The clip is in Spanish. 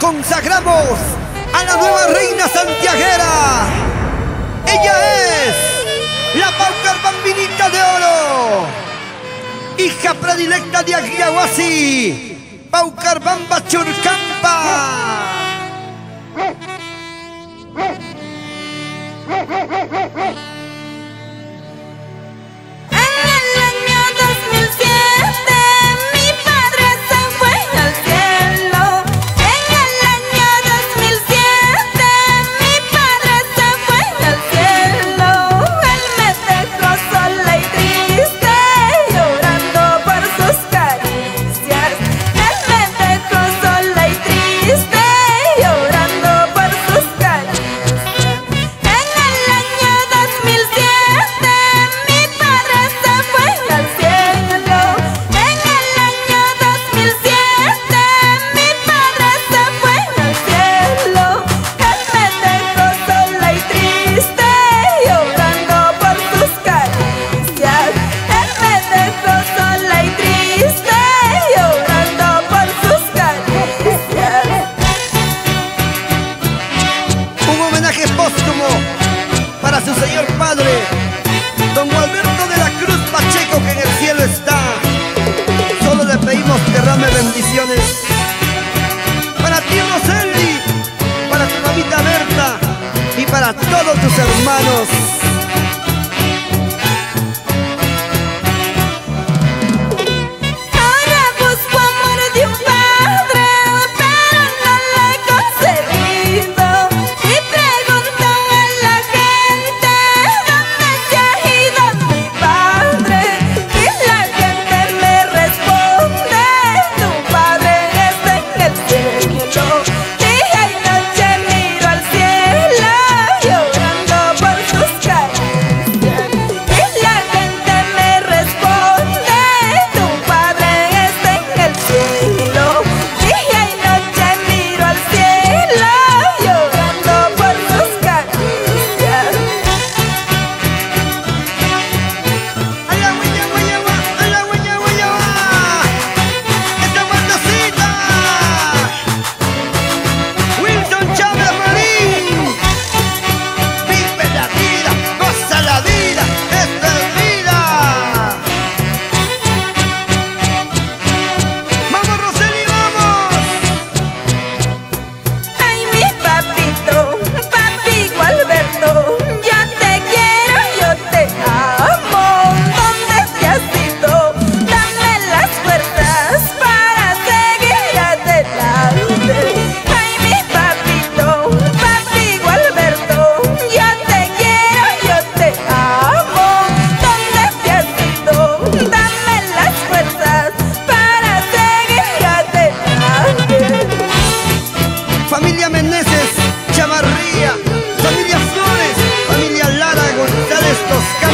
Consagramos a la nueva reina santiaguera. Ella es la Paucar Bambinita de Oro, hija predilecta de Aguiahuasi, Paucar Bamba Churcampa. Su señor padre, don Gualberto de la Cruz Pacheco, que en el cielo está. Solo le pedimos que derrame bendiciones para ti, Roseli, para tu mamita Berta y para todos tus hermanos. estos